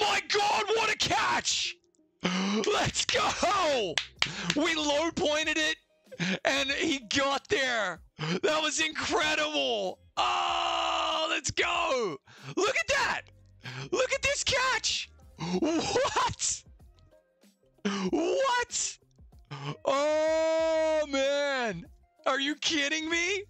My god, what a catch! Let's go! We low pointed it and he got there. That was incredible. Oh, let's go. Look at that. Look at this catch. What? What? Oh, man. Are you kidding me?